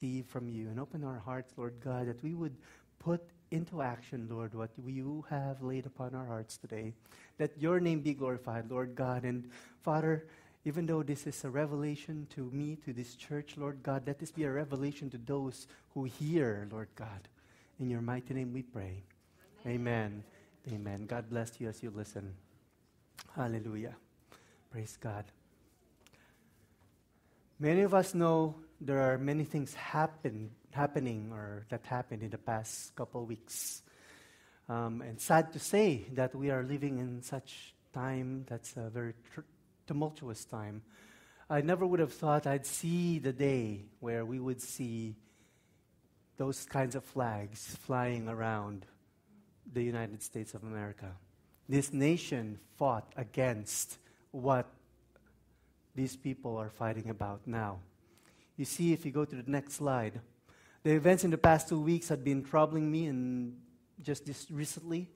receive from you and open our hearts, Lord God, that we would put into action, Lord, what you have laid upon our hearts today. Let your name be glorified, Lord God. And Father, even though this is a revelation to me, to this church, Lord God, let this be a revelation to those who hear, Lord God. In your mighty name we pray. Amen. Amen. Amen. God bless you as you listen. Hallelujah. Praise God. Many of us know there are many things happen, happening or that happened in the past couple weeks. Um, and sad to say that we are living in such time that's a very tr- tumultuous time. I never would have thought I'd see the day where we would see those kinds of flags flying around the United States of America. This nation fought against what these people are fighting about now. You see, if you go to the next slide, the events in the past two weeks had been troubling me, and just this recently,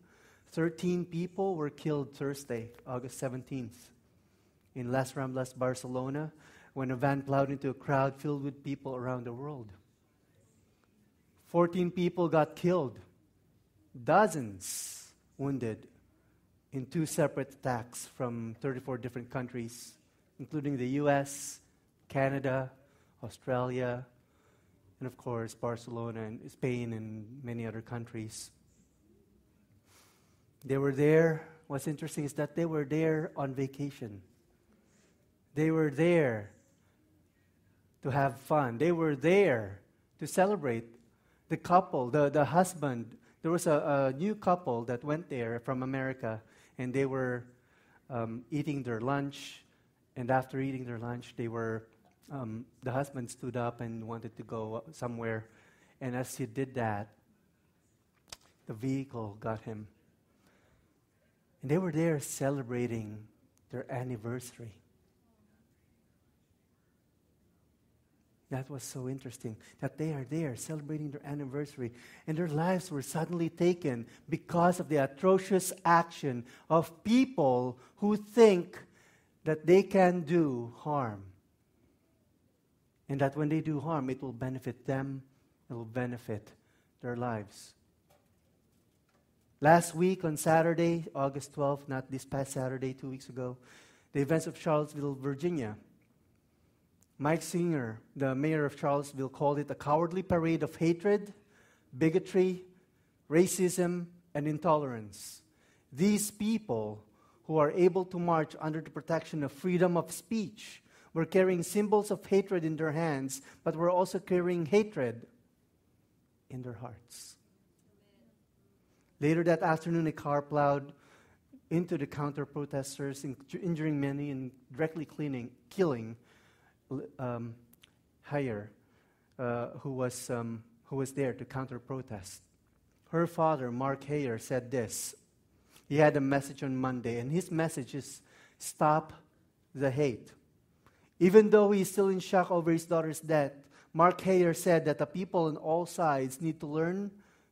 13 people were killed Thursday, August 17th, in Las Ramblas, Barcelona, when a van plowed into a crowd filled with people around the world. 14 people got killed, dozens wounded in two separate attacks from 34 different countries, including the US, Canada, Australia, and of course, Barcelona and Spain and many other countries. They were there. What's interesting is that they were there on vacation. They were there to have fun. They were there to celebrate. The couple, the, the husband, there was a, a new couple that went there from America, and they were um, eating their lunch. And after eating their lunch, they were um, the husband stood up and wanted to go somewhere. And as he did that, the vehicle got him. And they were there celebrating their anniversary. That was so interesting that they are there celebrating their anniversary and their lives were suddenly taken because of the atrocious action of people who think that they can do harm and that when they do harm, it will benefit them, it will benefit their lives. Last week on Saturday, August 12th, not this past Saturday, two weeks ago, the events of Charlottesville, Virginia. Mike Signer, the mayor of Charlottesville, called it a cowardly parade of hatred, bigotry, racism, and intolerance. These people who are able to march under the protection of freedom of speech were carrying symbols of hatred in their hands, but were also carrying hatred in their hearts. Later that afternoon, a car plowed into the counter protesters, injuring many and directly cleaning, killing um, Heyer, uh, who, was, um, who was there to counter protest. Her father, Mark Heyer, said this. He had a message on Monday, and his message is stop the hate. Even though he is still in shock over his daughter's death, Mark Heyer said that the people on all sides need to learn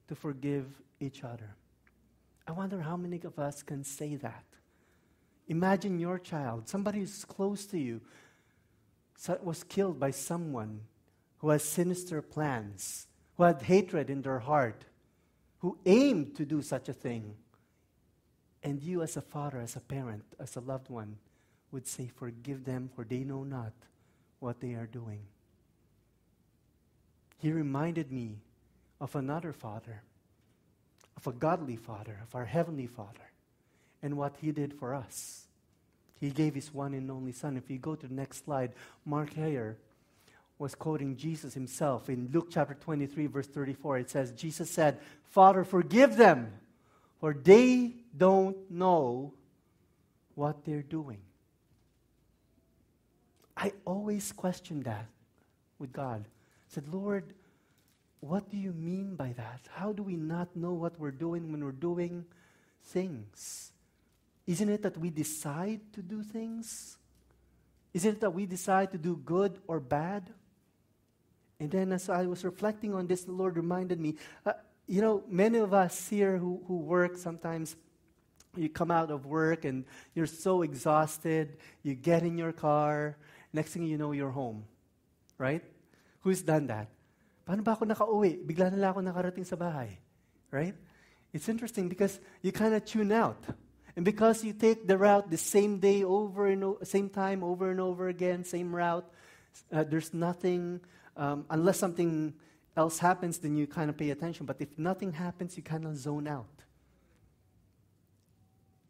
to forgive each other. I wonder how many of us can say that. Imagine your child, somebody who's close to you, was killed by someone who has sinister plans, who had hatred in their heart, who aimed to do such a thing. And you, as a father, as a parent, as a loved one, would say, Forgive them, for they know not what they are doing. He reminded me of another father, of a godly father, of our heavenly father, and what he did for us. He gave his one and only son. If you go to the next slide, Mark Heyer was quoting Jesus himself in Luke chapter 23, verse 34. It says, Jesus said, Father, forgive them, for they don't know what they're doing. I always questioned that with God. I said, Lord, what do you mean by that? How do we not know what we're doing when we're doing things? Isn't it that we decide to do things? Isn't it that we decide to do good or bad? And then as I was reflecting on this, the Lord reminded me, uh, you know, many of us here who, who work sometimes you come out of work and you're so exhausted, you get in your car, Next thing you know, you're home, right? Who's done that? Paano ba ako nakauwi? Bigla na lang ako nakarating sa bahay. Right? It's interesting because you kind of tune out. And because you take the route the same day over and o- same time over and over again, same route, uh, there's nothing, um, unless something else happens, then you kind of pay attention. But if nothing happens, you kind of zone out.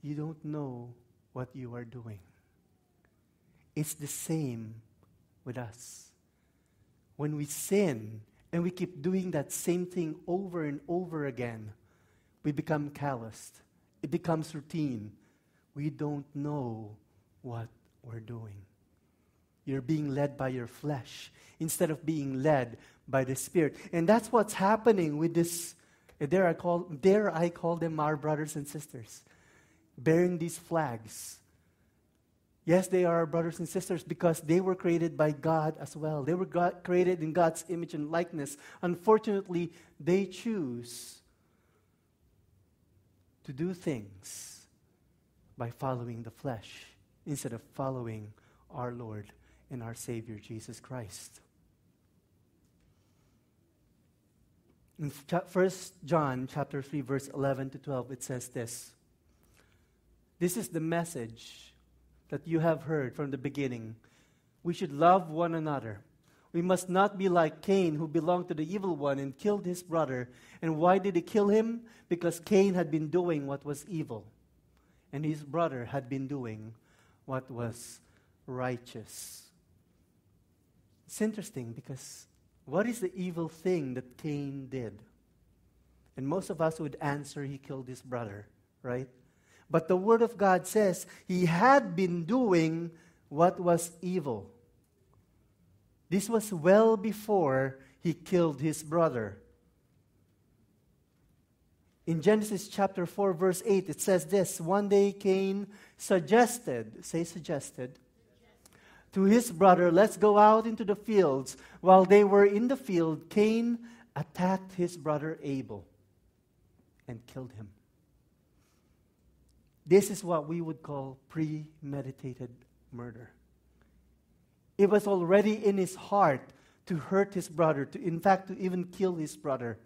You don't know what you are doing. It's the same with us. When we sin and we keep doing that same thing over and over again, we become calloused. It becomes routine. We don't know what we're doing. You're being led by your flesh instead of being led by the Spirit. And that's what's happening with this. Dare I call, dare I call them our brothers and sisters, bearing these flags. Yes, they are our brothers and sisters because they were created by God as well. They were God, created in God's image and likeness. Unfortunately, they choose to do things by following the flesh instead of following our Lord and our Savior Jesus Christ. In 1 John chapter 3 verse 11 to 12 it says this. This is the message that you have heard from the beginning. We should love one another. We must not be like Cain, who belonged to the evil one and killed his brother. And why did he kill him? Because Cain had been doing what was evil, and his brother had been doing what was righteous. It's interesting because what is the evil thing that Cain did? And most of us would answer he killed his brother, right? But the Word of God says he had been doing what was evil. This was well before he killed his brother. In Genesis chapter 4, verse 8, it says this One day Cain suggested, say suggested, to his brother, Let's go out into the fields. While they were in the field, Cain attacked his brother Abel and killed him. This is what we would call premeditated murder. It was already in his heart to hurt his brother, to, in fact, to even kill his brother.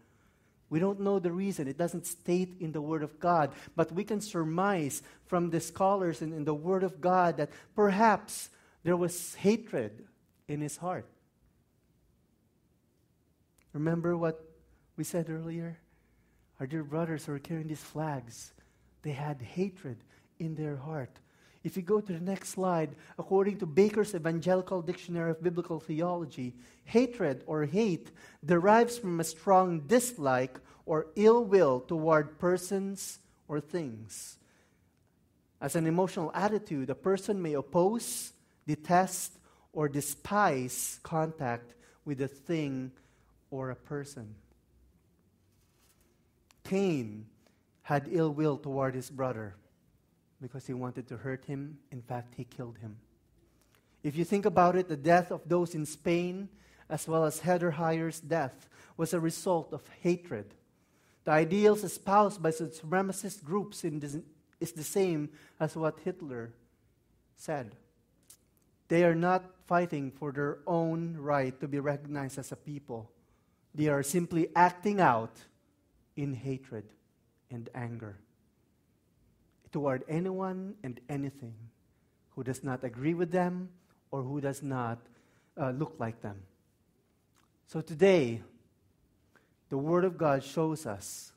We don't know the reason. It doesn't state in the Word of God. But we can surmise from the scholars and in the Word of God that perhaps there was hatred in his heart. Remember what we said earlier? Our dear brothers who are carrying these flags, they had hatred in their heart. If you go to the next slide, according to Baker's Evangelical Dictionary of Biblical Theology, hatred or hate derives from a strong dislike or ill will toward persons or things. As an emotional attitude, a person may oppose, detest, or despise contact with a thing or a person. Cain had ill will toward his brother because he wanted to hurt him. In fact, he killed him. If you think about it, the death of those in Spain, as well as Heather Heyer's death, was a result of hatred. The ideals espoused by supremacist groups this, is the same as what Hitler said. They are not fighting for their own right to be recognized as a people. They are simply acting out in hatred and anger toward anyone and anything who does not agree with them or who does not uh, look like them. So today, the Word of God shows us,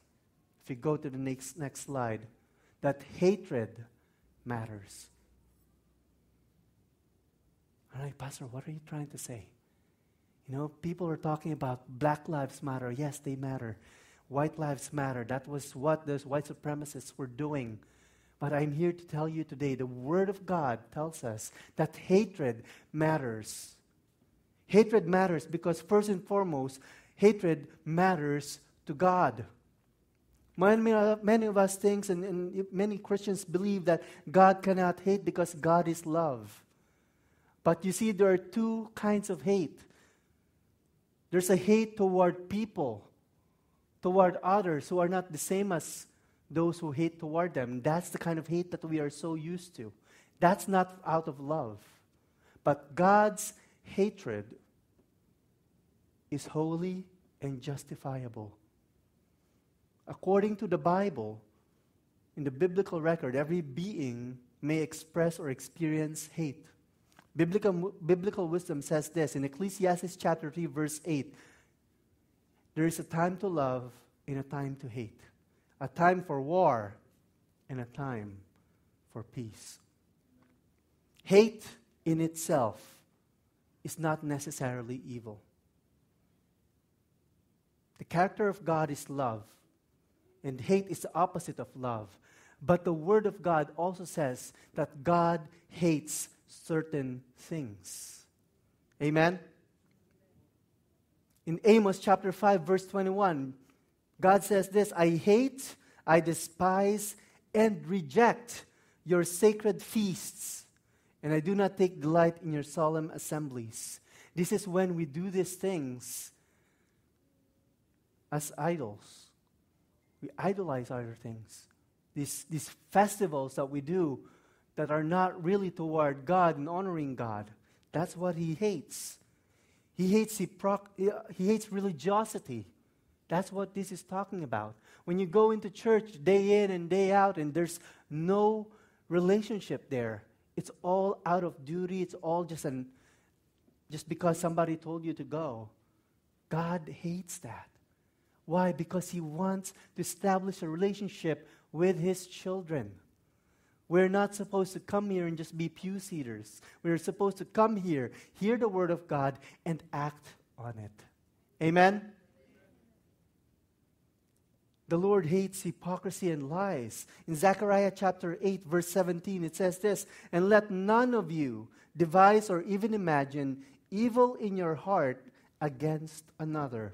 if you go to the next, next slide, that hatred matters. All right, Pastor, what are you trying to say? You know, people are talking about Black Lives Matter. Yes, they matter. White Lives Matter. That was what those white supremacists were doing but I'm here to tell you today the Word of God tells us that hatred matters. Hatred matters because, first and foremost, hatred matters to God. Many, of us think, and, and many Christians believe that God cannot hate because God is love. But you see, there are two kinds of hate there's a hate toward people, toward others who are not the same as those who hate toward them. That's the kind of hate that we are so used to. That's not out of love. But God's hatred is holy and justifiable. According to the Bible, in the biblical record, every being may express or experience hate. Biblical, biblical wisdom says this in Ecclesiastes chapter 3, verse 8 there is a time to love and a time to hate, a time for war and a time for peace. Hate in itself is not necessarily evil. The character of God is love, and hate is the opposite of love. But the Word of God also says that God hates certain things. Amen? In Amos chapter 5, verse 21, God says this I hate, I despise, and reject your sacred feasts, and I do not take delight in your solemn assemblies. This is when we do these things as idols. We idolize other things. These, these festivals that we do that are not really toward God and honoring God. That's what he hates. He hates, he hates religiosity. That's what this is talking about. When you go into church day in and day out and there's no relationship there, it's all out of duty, it's all just an just because somebody told you to go. God hates that. Why? Because he wants to establish a relationship with his children. We're not supposed to come here and just be pew seaters. We're supposed to come here, hear the word of God, and act on it. Amen? The Lord hates hypocrisy and lies. In Zechariah chapter 8, verse 17, it says this And let none of you devise or even imagine evil in your heart against another.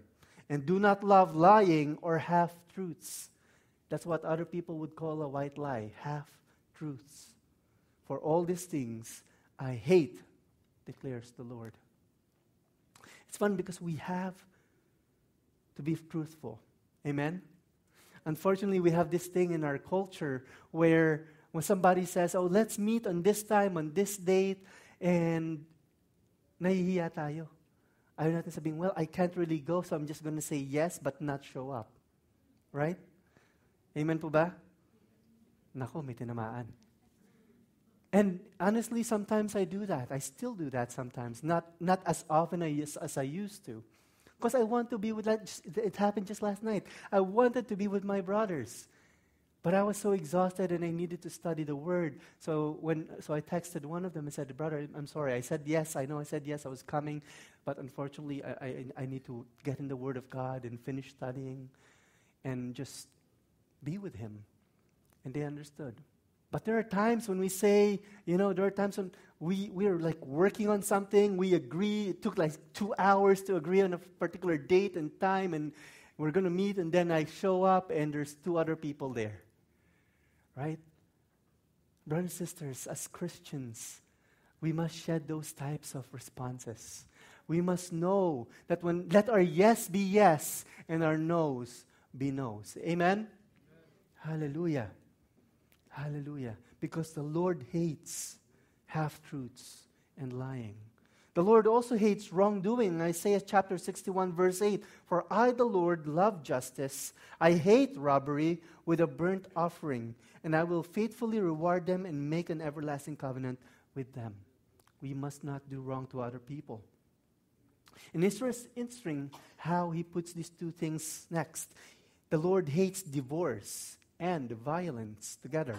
And do not love lying or half truths. That's what other people would call a white lie, half truths. For all these things I hate, declares the Lord. It's fun because we have to be truthful. Amen? Unfortunately, we have this thing in our culture where when somebody says, oh, let's meet on this time, on this date, and nahihiya tayo. Ayaw natin sabing, well, I can't really go, so I'm just going to say yes, but not show up. Right? Amen po ba? Nako, may tinamaan. And honestly, sometimes I do that. I still do that sometimes. Not, not as often as, as I used to. Because I want to be with, that. it happened just last night. I wanted to be with my brothers. But I was so exhausted and I needed to study the word. So when so I texted one of them and said, Brother, I'm sorry. I said yes. I know I said yes. I was coming. But unfortunately, I, I, I need to get in the word of God and finish studying and just be with him and they understood. But there are times when we say, you know, there are times when we, we are like working on something, we agree, it took like two hours to agree on a particular date and time, and we're going to meet, and then I show up and there's two other people there. Right? Brothers and sisters, as Christians, we must shed those types of responses. We must know that when, let our yes be yes and our no's be no's. Amen? Amen. Hallelujah. Hallelujah. Because the Lord hates half truths and lying. The Lord also hates wrongdoing. In Isaiah chapter 61, verse 8 For I, the Lord, love justice. I hate robbery with a burnt offering, and I will faithfully reward them and make an everlasting covenant with them. We must not do wrong to other people. And it's interesting how he puts these two things next. The Lord hates divorce and violence together.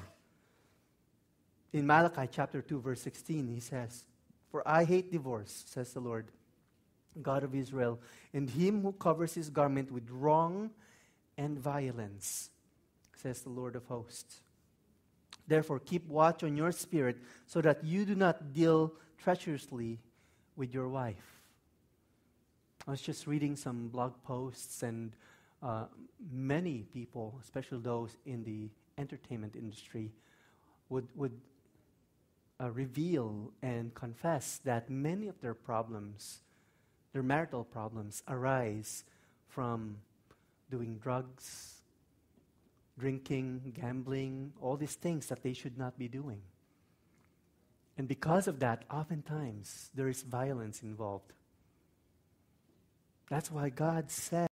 In Malachi chapter 2, verse 16, he says, For I hate divorce, says the Lord, God of Israel, and him who covers his garment with wrong and violence, says the Lord of hosts. Therefore, keep watch on your spirit so that you do not deal treacherously with your wife. I was just reading some blog posts and uh, many people, especially those in the entertainment industry, would, would uh, reveal and confess that many of their problems, their marital problems, arise from doing drugs, drinking, gambling, all these things that they should not be doing. And because of that, oftentimes there is violence involved. That's why God said,